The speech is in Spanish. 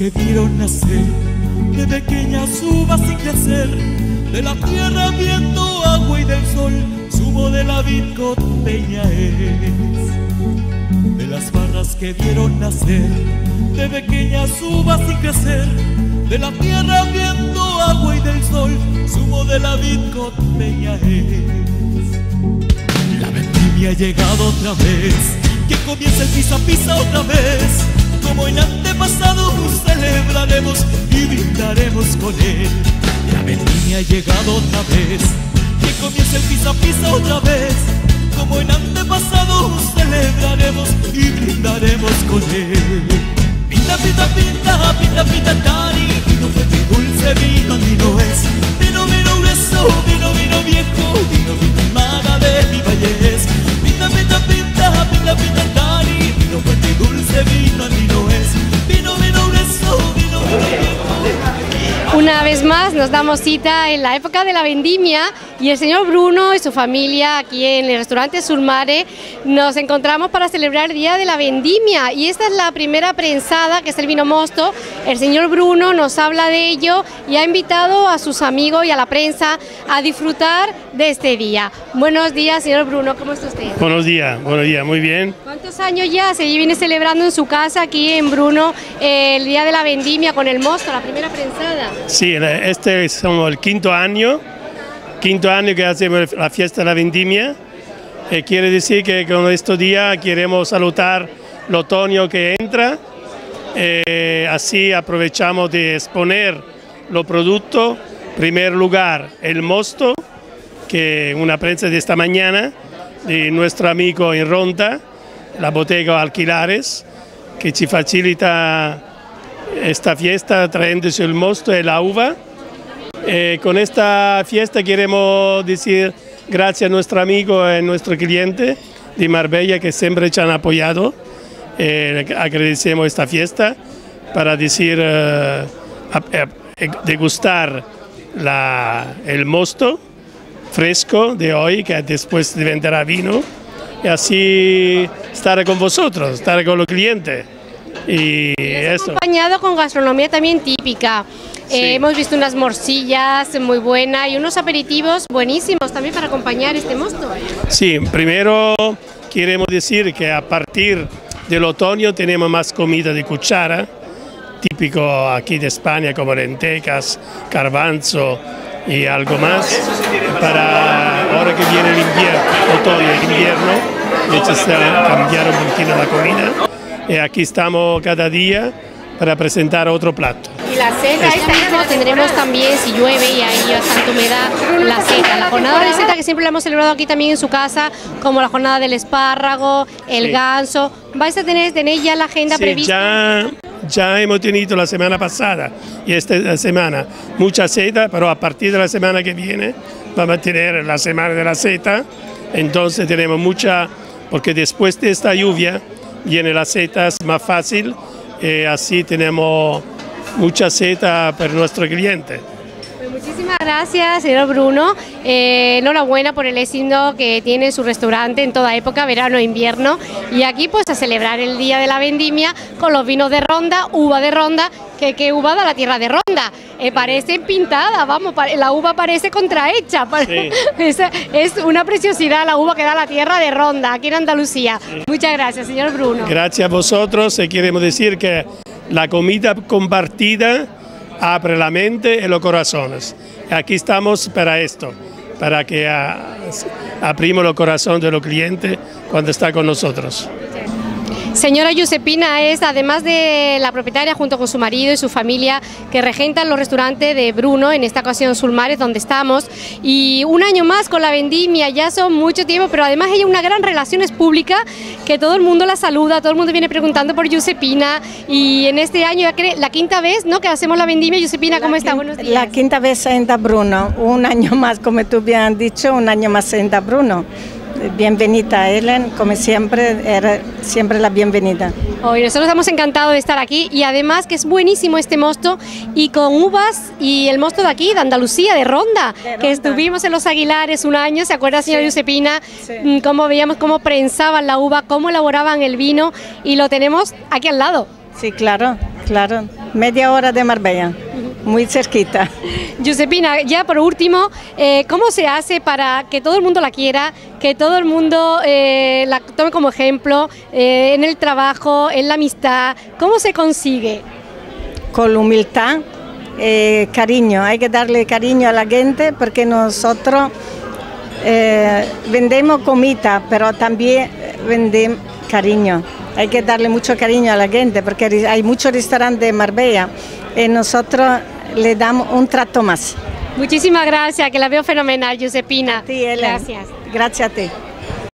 que vieron nacer de pequeñas uvas sin crecer, de la tierra, viento, agua y del sol, sumo de la vid peña es. De las barras que vieron nacer de pequeñas uvas sin crecer, de la tierra, viento, agua y del sol, sumo de la vid peña es. La vendimia ha llegado otra vez, que comience el pisa pisa otra vez como en antepasado celebraremos y brindaremos con él. La vendimia ha llegado otra vez, que comience el pisa pisa otra vez. Como en antepasado celebraremos y brindaremos con él. Pinta, pinta, pinta, pinta, pinta, tari, vino fuerte dulce, vino vino es. Vino, vino grueso, Una vez más nos damos cita en la época de la vendimia y el señor Bruno y su familia aquí en el restaurante Sulmare nos encontramos para celebrar el Día de la Vendimia y esta es la primera prensada que es el vino mosto. El señor Bruno nos habla de ello y ha invitado a sus amigos y a la prensa a disfrutar de este día. Buenos días, señor Bruno, ¿cómo está usted? Buenos días, buenos días, muy bien. ¿Cuántos años ya se viene celebrando en su casa aquí en Bruno eh, el Día de la Vendimia con el mosto, la primera prensada? Sí, este es como el quinto año, quinto año que hacemos la fiesta de la vendimia. Eh, quiere decir que con estos días queremos saludar el otoño que entra, eh, así aprovechamos de exponer los productos. En primer lugar, el mosto, que una prensa de esta mañana de nuestro amigo en Ronda, la bottega Alquilares, que ci facilita esta fiesta trayéndose el mosto y la uva. Eh, con esta fiesta queremos decir gracias a nuestro amigo y nuestro cliente de Marbella que siempre nos han apoyado. Eh, agradecemos esta fiesta para decir, eh, degustar la, el mosto fresco de hoy que después vendrá vino y así estar con vosotros, estar con los clientes. Y eso. Acompañado con gastronomía también típica. Eh, hemos visto unas morcillas muy buenas y unos aperitivos buenísimos también para acompañar este mosto. Sí, primero queremos decir que a partir del otoño tenemos más comida de cuchara, típico aquí de España como lentejas, garbanzo y algo más. Para ahora que viene el invierno, otoño e invierno, necesitamos cambiar un poquito la comida. Y aquí estamos cada día para presentar otro plato. Y la seta, esta mismo tendremos también, si llueve y hay bastante humedad, la seta. La jornada de seta que siempre la hemos celebrado aquí también en su casa, como la jornada del espárrago, el Sí. ganso. ¿Vais a tener, tenéis ya la agenda Sí, prevista? ya, ya hemos tenido la semana pasada y esta semana mucha seta, pero a partir de la semana que viene vamos a tener la semana de la seta, entonces tenemos mucha, porque después de esta lluvia viene la seta es más fácil, eh, así tenemos mucha seta para nuestro cliente. Pues muchísimas gracias, señor Bruno. Eh, enhorabuena por el éxito que tiene en su restaurante en toda época, verano e invierno. Y aquí pues a celebrar el Día de la Vendimia con los vinos de Ronda, uva de Ronda, que, que uva da la tierra de Ronda. Eh, parecen pintadas, vamos, la uva parece contrahecha. Sí. es, es una preciosidad la uva que da la tierra de Ronda, aquí en Andalucía. Muchas gracias, señor Bruno. Gracias a vosotros y queremos decir que la comida compartida abre la mente y los corazones. Aquí estamos para esto, para que ah, abrimos los corazones de los clientes cuando está con nosotros. Señora Giuseppina es, además de la propietaria, junto con su marido y su familia, que regentan los restaurantes de Bruno, en esta ocasión Sulmares, donde estamos. Y un año más con la vendimia, ya son mucho tiempo, pero además ella una gran relaciones públicas, que todo el mundo la saluda, todo el mundo viene preguntando por Giuseppina. Y en este año, la quinta vez ¿no? que hacemos la vendimia. Giuseppina, ¿cómo está? Buenos días. La quinta vez en Da Bruno, un año más, como tú bien has dicho, un año más en Da Bruno. Bienvenida, Ellen, como siempre, era siempre la bienvenida. Hoy nosotros estamos encantados de estar aquí y además que es buenísimo este mosto y con uvas y el mosto de aquí, de Andalucía, de Ronda, De que estuvimos en Los Aguilares un año, ¿se acuerda señora Sí. Sí. Mm, Cómo veíamos cómo prensaban la uva, cómo elaboraban el vino y lo tenemos aquí al lado. Sí, claro, claro. media hora de Marbella, muy cerquita. Giuseppina, ya por último, eh, ¿cómo se hace para que todo el mundo la quiera, que todo el mundo eh, la tome como ejemplo eh, en el trabajo, en la amistad? ¿Cómo se consigue? Con humildad, cariño, hay que darle cariño a la gente porque nosotros vendemos comida, pero también vendemos cariño. Hay que darle mucho cariño a la gente porque hay muchos restaurantes de Marbella y nosotros le damos un trato más. Muchísimas gracias, que la veo fenomenal, Giuseppina. Sí. Gracias. Gracias a ti.